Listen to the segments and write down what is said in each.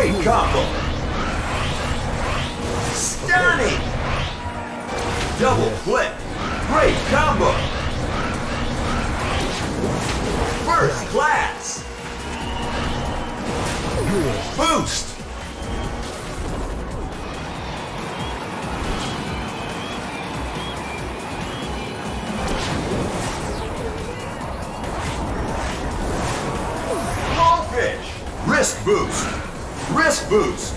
Great combo! Stunning! Double flip! Great combo! First class! Boost! Wrist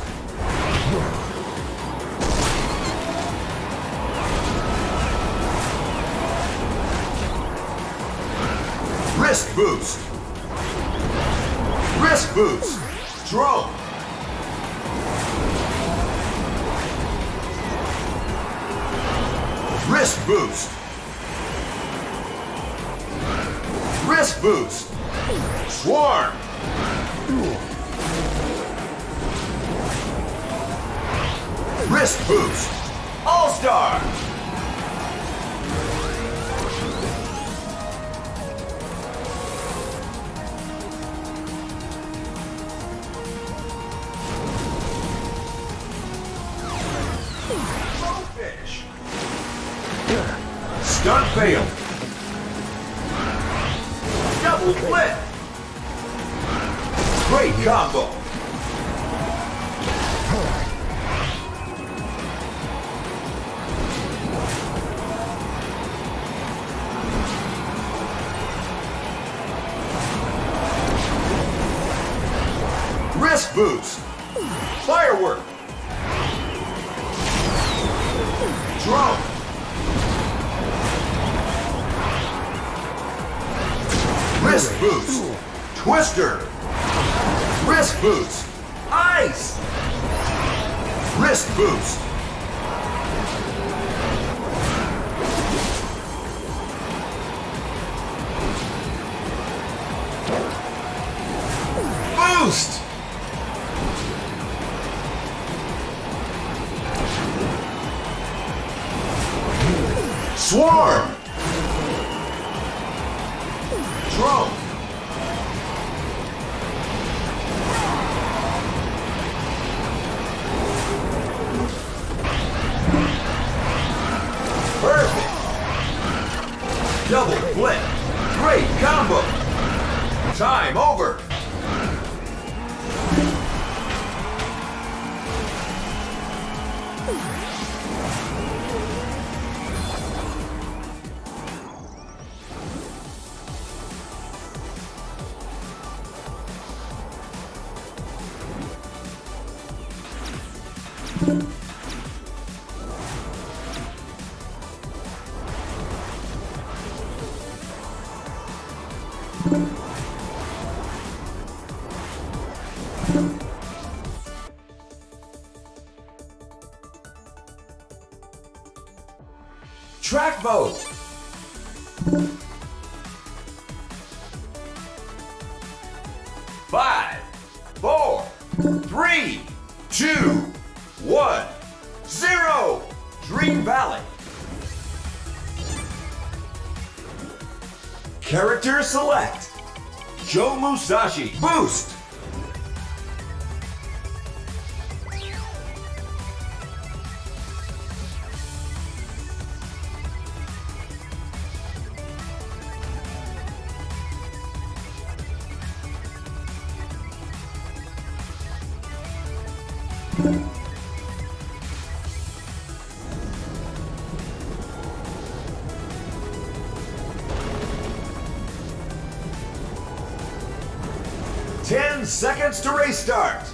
Blowfish! Stunt fail! Double flip! Great combo! Wrist boost! Twister! Wrist boost! Ice! Wrist! Boost! Great combo! Time over! mode. Five, four, three, two, one, zero. Dream Valley. Character select. Joe Musashi. Boost. Ten seconds to race start.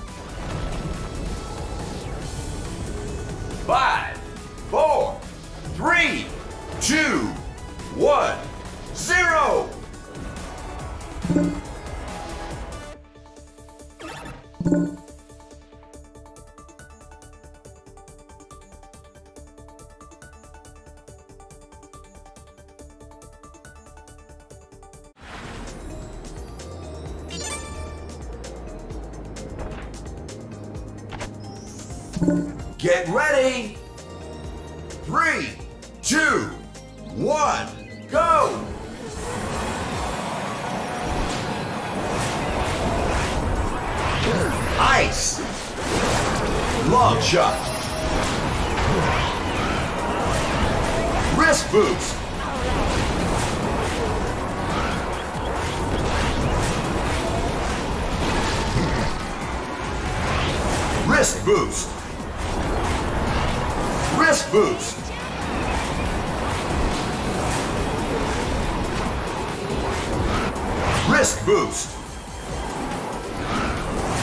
Boost.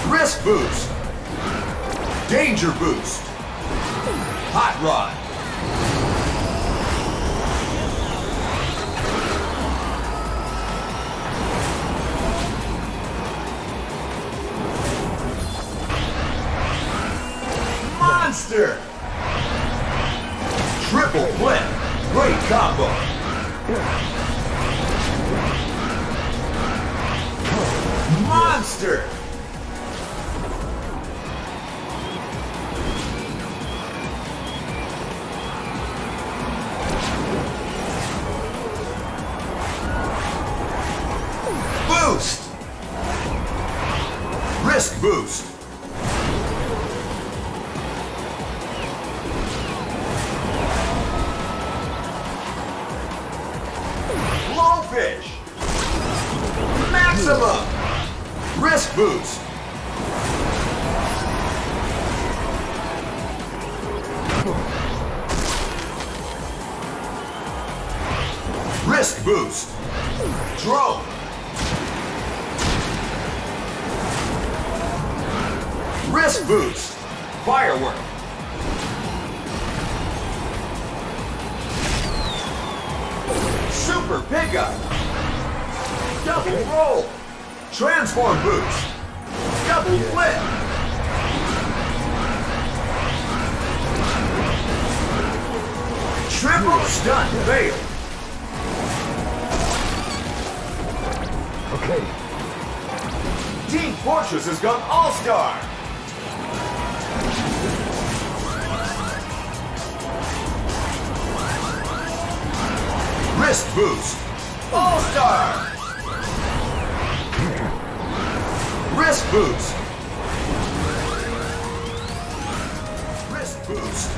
Wrist boost. Danger boost. Hot rod. Monster. Triple flip. Great combo. Monster. Risk boost. Firework. Super pickup. Double roll. Transform boost. Double flip. Triple stunt fail. Okay. Team Fortress has gone all-star. Wrist boost. All-star. Wrist boost. Wrist boost.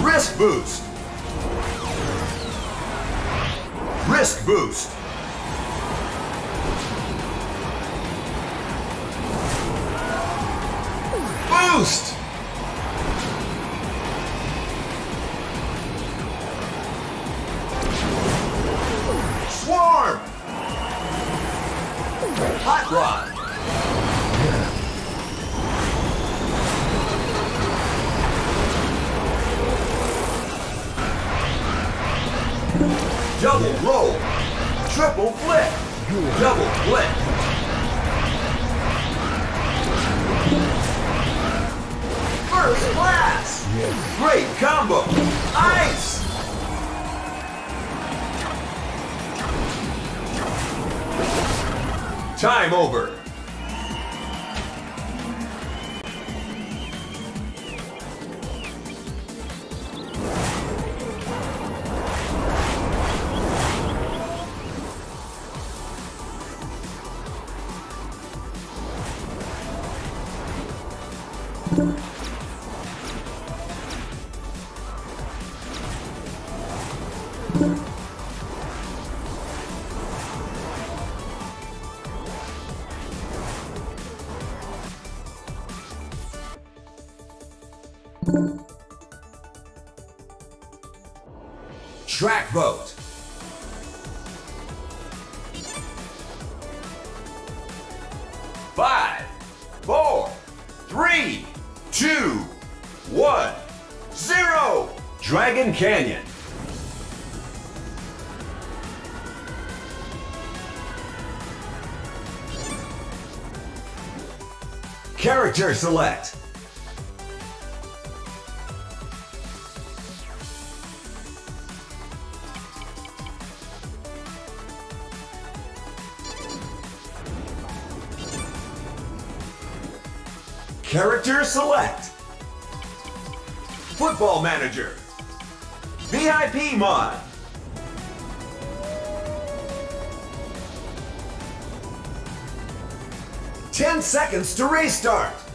Wrist boost. Risk boost. Boost. Double roll. Triple flip. Double flip. First class. Great combo. Ice. Time over. Character select. Character select. Football Manager. VIP mod. Ten seconds to restart.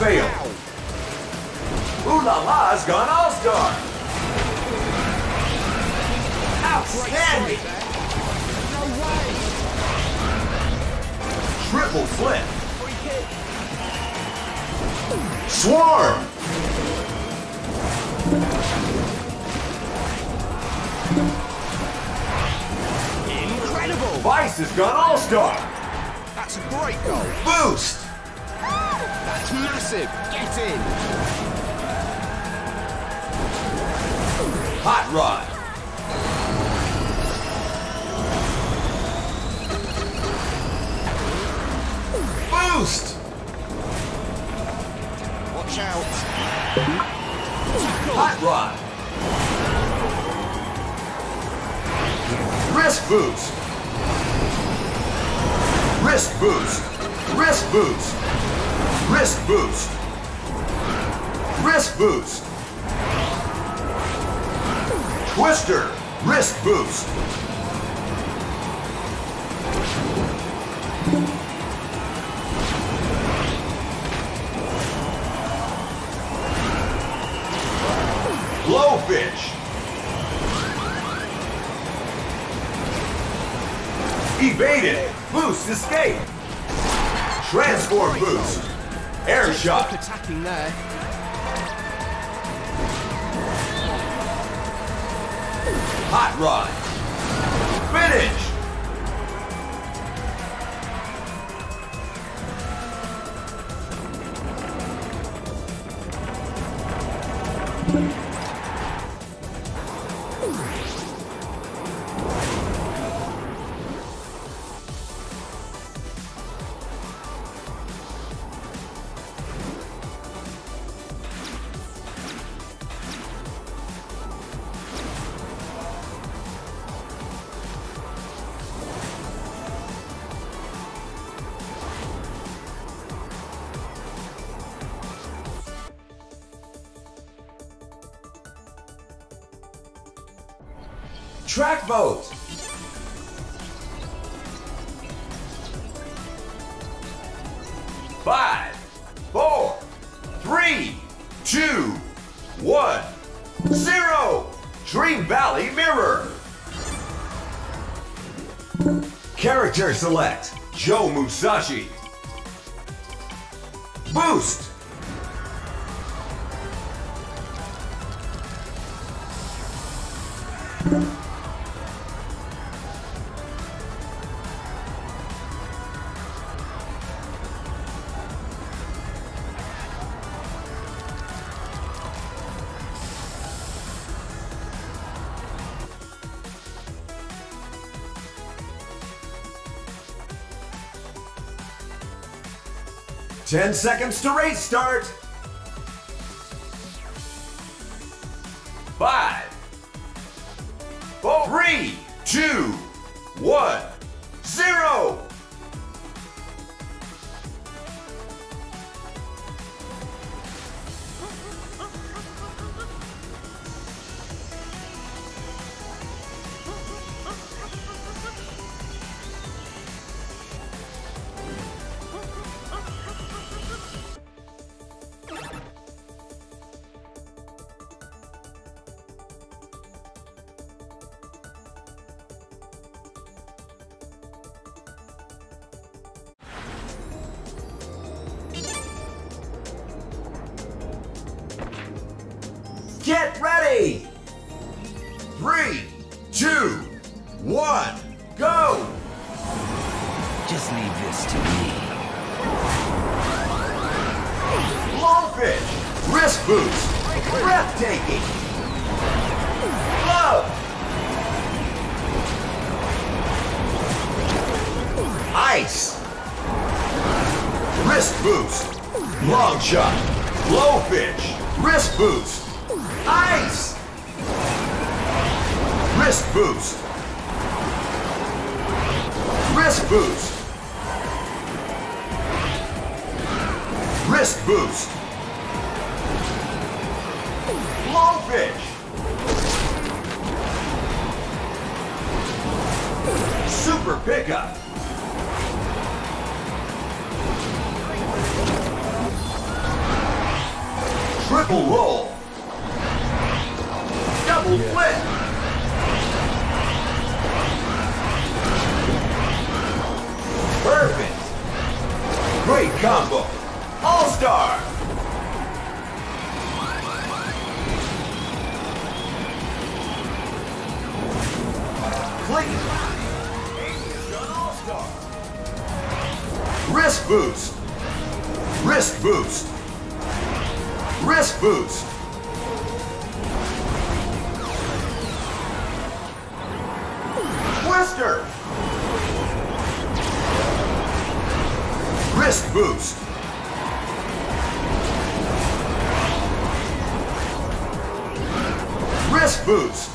Stunt fail! Ooh la la's gone all-star! Outstanding! No way! Triple flip! Swarm! Incredible! Vice has gone all-star! That's a great goal! Boost! Massive! Get in! Hot Rod! Boost! Watch out! Hot Rod! Wrist boost! Wrist boost! Wrist boost! Wrist boost! Wrist boost! Twister! Wrist boost! Blowfish! Evaded! Boost escape! Transform boost! Air Just shot. Attacking there. Hot rod. Finish. Character select Joe Musashi. Boost. Ten seconds to race start. Get ready! Three, two, one, go! Just leave this to me. Longfish, wrist boost, breathtaking. Love. Ice. Wrist boost, long shot, blowfish, wrist boost, ice. Wrist boost. Wrist boost. Wrist boost. Blowfish. Super pickup. Triple roll. Click. All-star. Boost. Wrist boost. Wrist boost. Twister. Wrist boost. Wrist boost.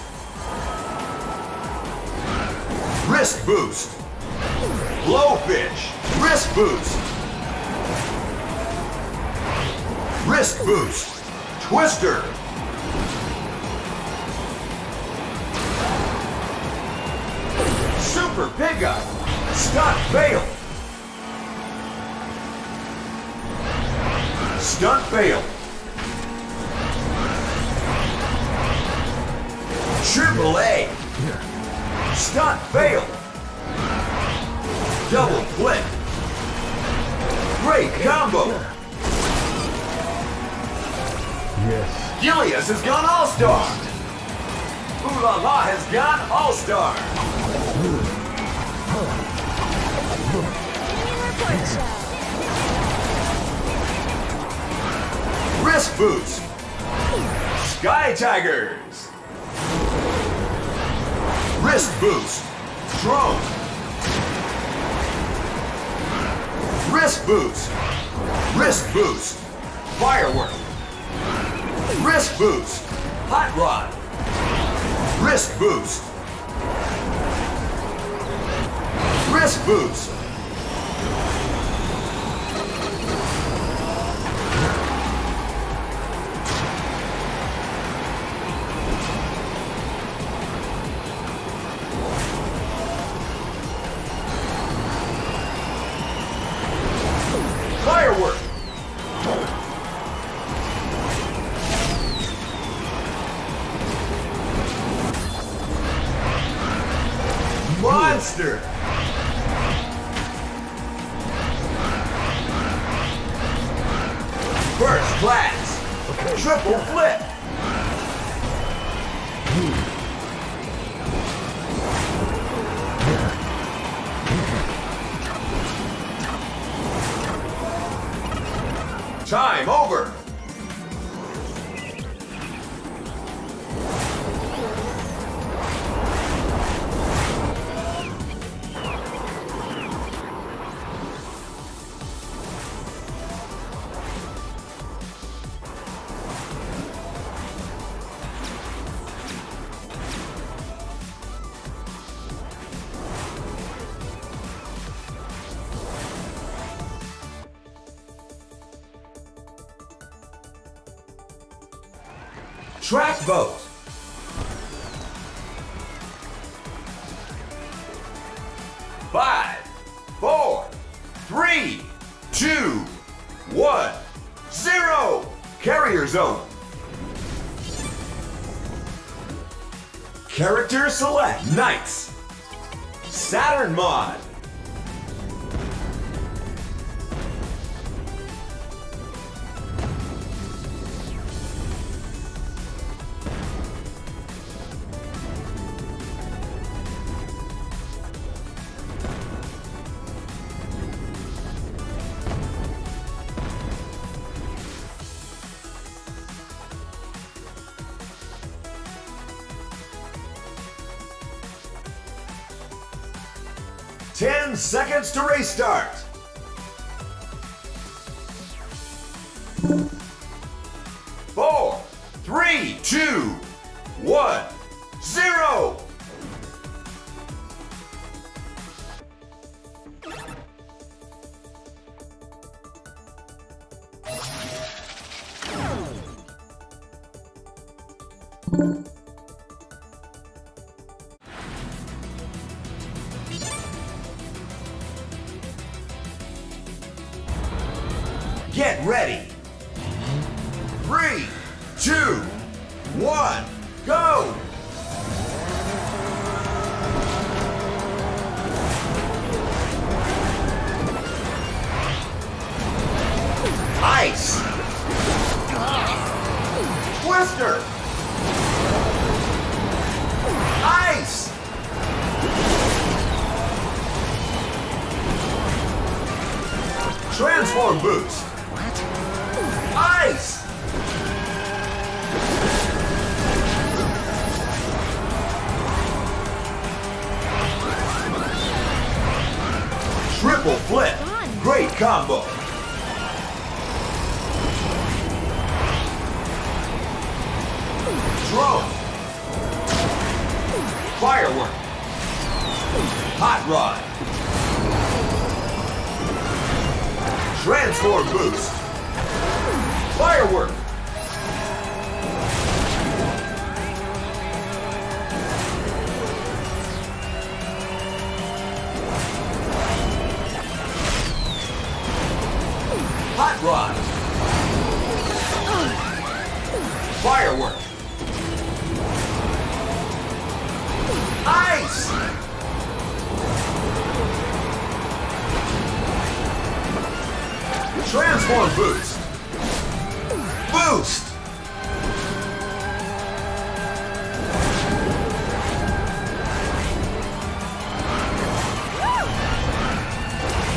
Risk Boost. Sky Tigers. Wrist Boost. Drone. Wrist Boost. Wrist Boost. Firework. Wrist Boost. Hot Rod. Wrist Boost. Wrist Boost. Vote. Seconds to race start. Drone. Firework. Hot rod. Transform boost. Firework. Hot rod. Firework. Ice! Transform boost! Boost!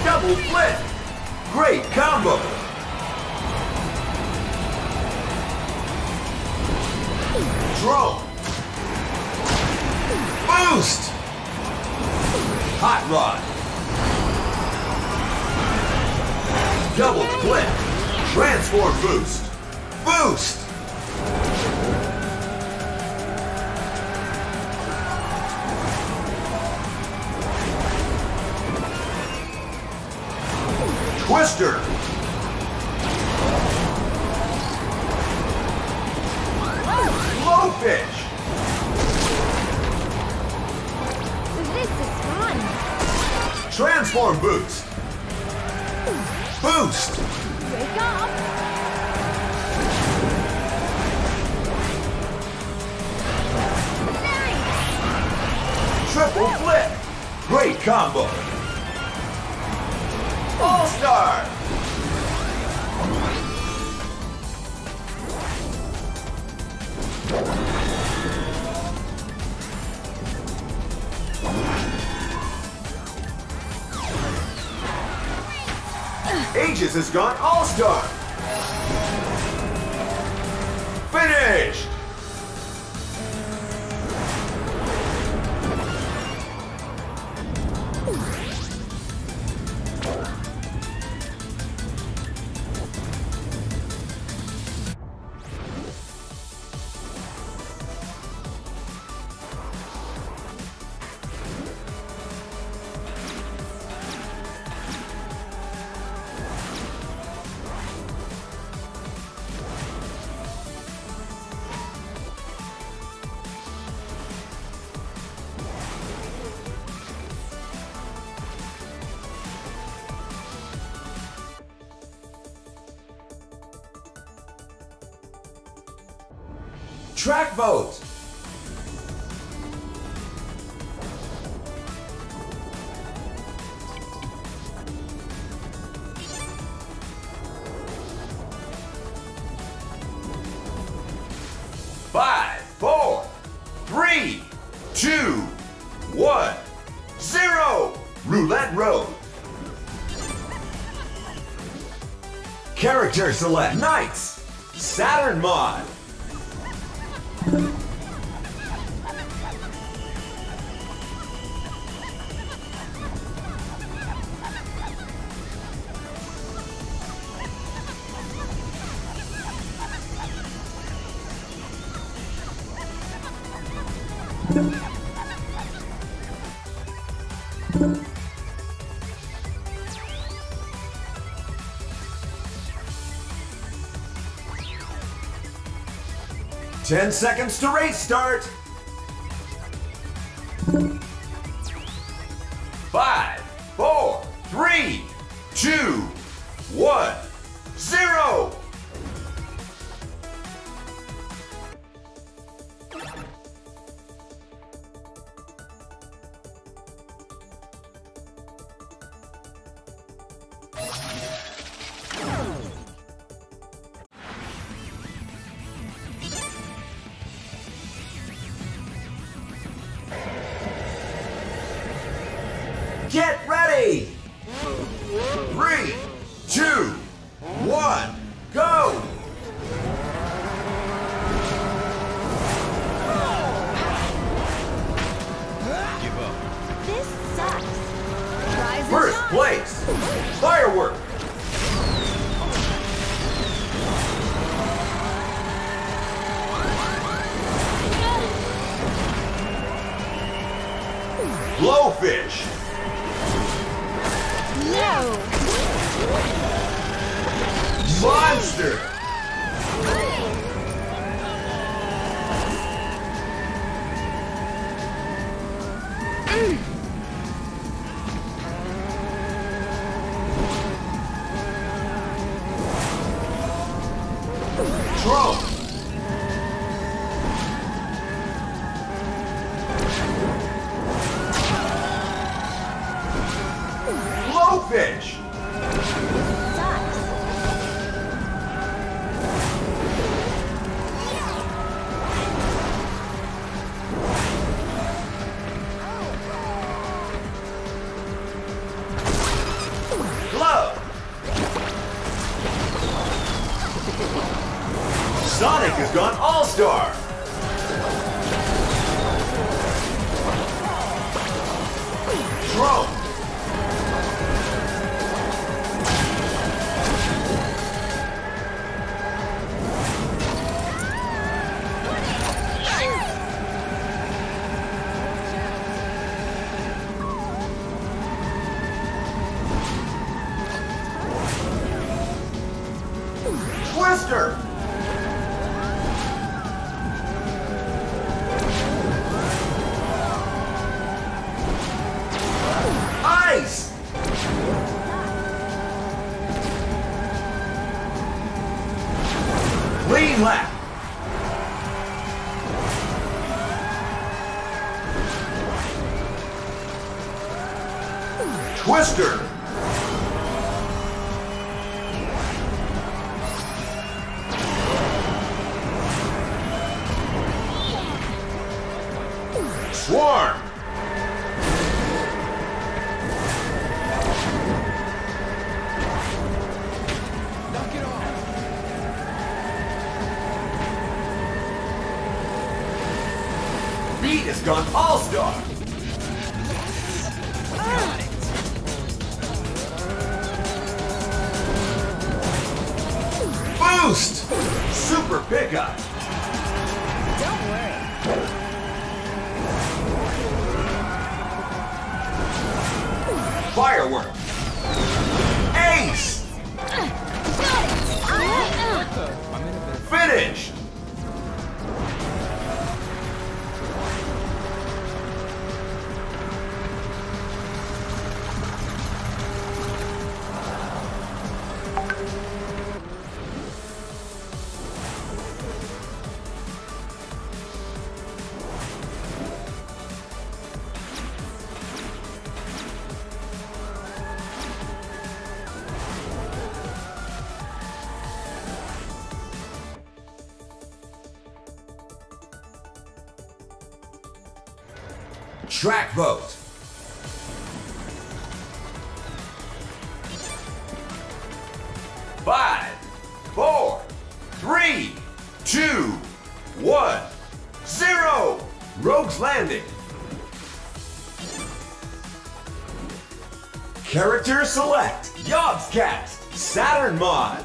Double flip! Great combo! Twister. Blowfish. This is fun. Transform Boost. Boost. Wake up. Nice. Triple Flip. Great combo. All Star. Aegis has gone All Track vote. Five, four, three, two, one, zero. Roulette Road. Character select. NiGHTS. Saturn Mod. Ten seconds to race start. Five, four, three, two, one, zero. Drone, Twister! Track vote. Five, four, three, two, one, zero. Rogue's Landing. Character select. Yogscast. Saturn mod.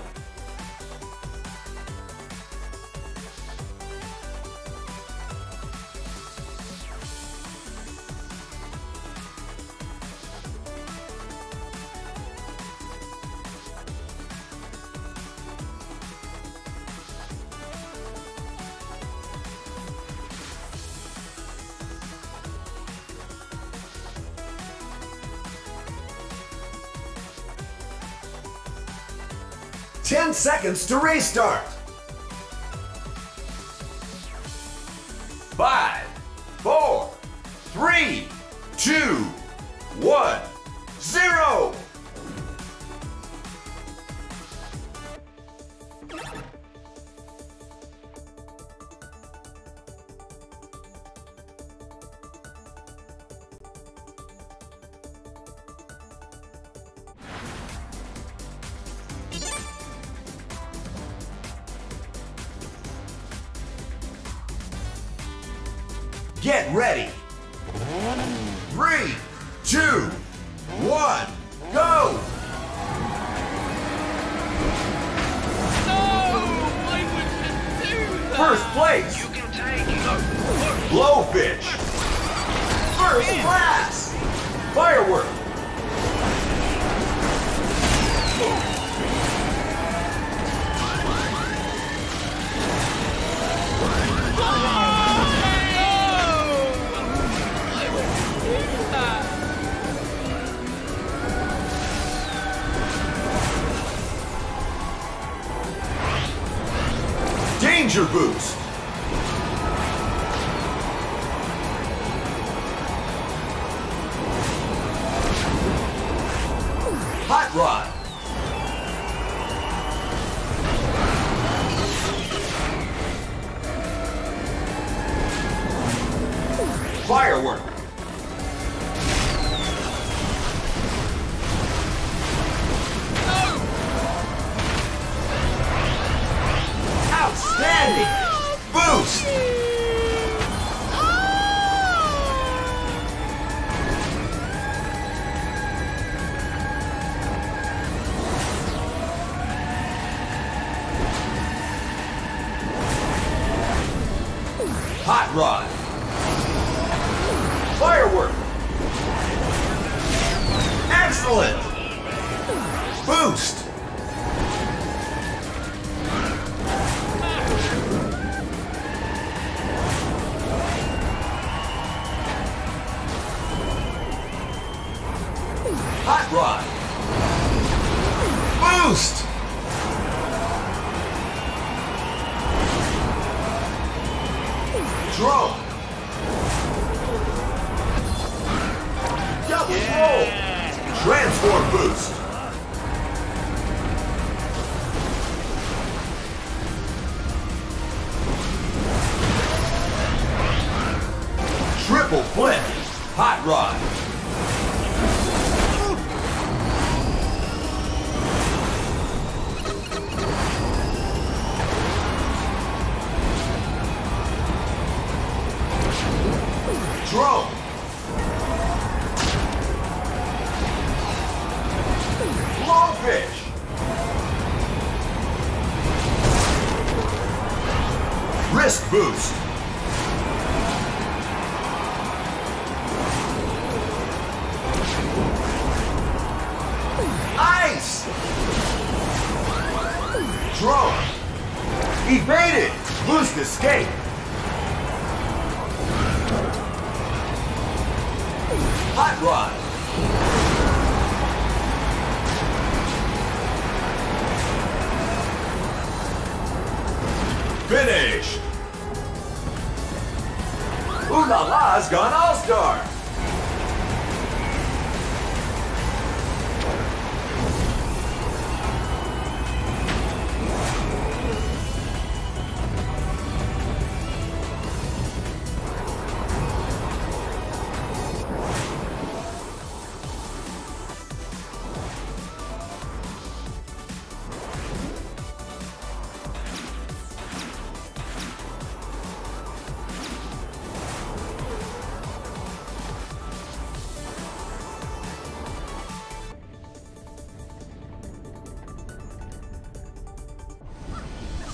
Seconds to restart. Get ready. Three, two, one, go! First place. You can take Blowfish. First class. Firework. Danger Boost. Drone. Blowfish. Wrist boost. Ice. Drone. Evaded. Boost escape.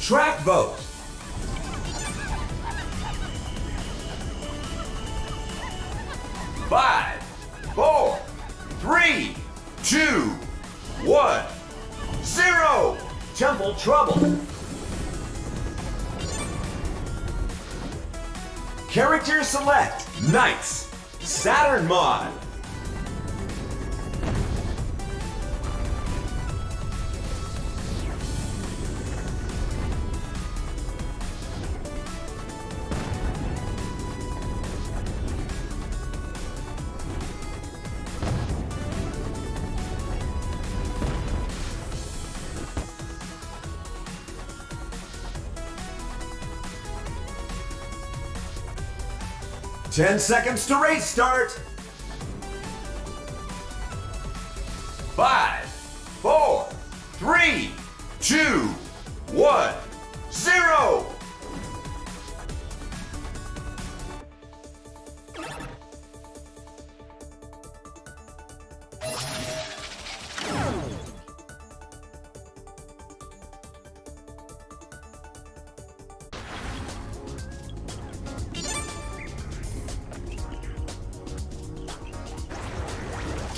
Track vote. Five, four, three, two, one, zero. Temple trouble. Character select. NiGHTS. Saturn mod. Ten seconds to race start.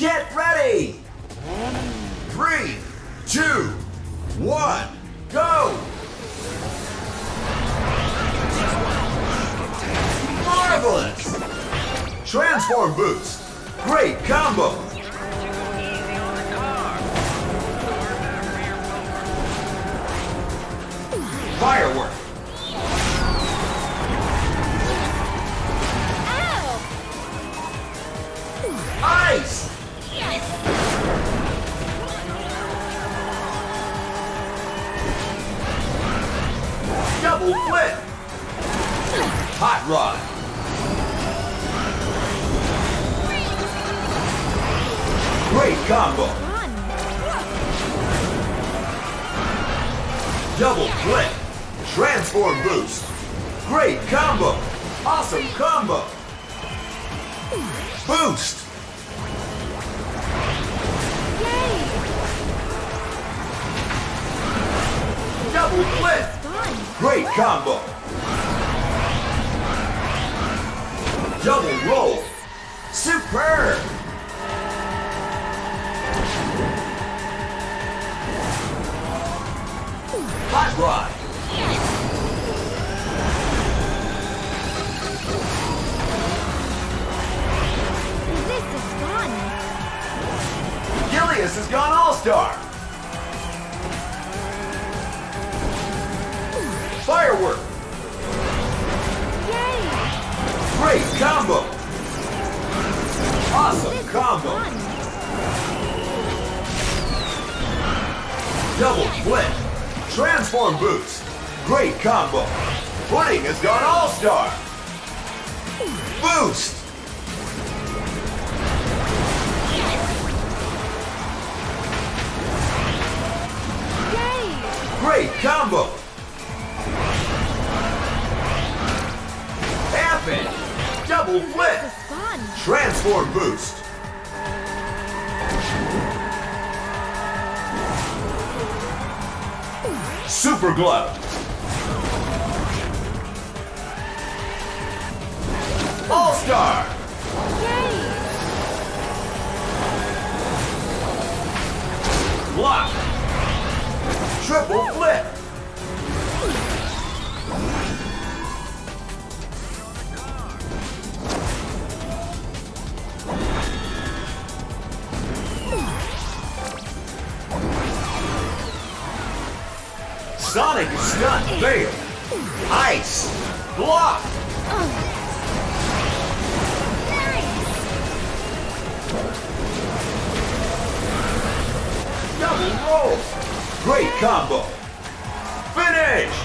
Get ready! Three, two, one, go! Marvelous! Transform boost. Great combo. Firework. Combo. Double flip. Transform boost. Great combo. Awesome combo. Boost. Double flip. Great combo. Double roll. Superb. Hot. This is fun. Gilius has gone all-star. Transform boost. Great combo. Pudding has gone all-star. Boost. Yay! Great combo. Happen. Double flip. This is fun. Transform boost. Super glove. All star. Block. Triple flip. Sonic is stunned. Fail. Ice. Block. Double roll. Great combo. Finish.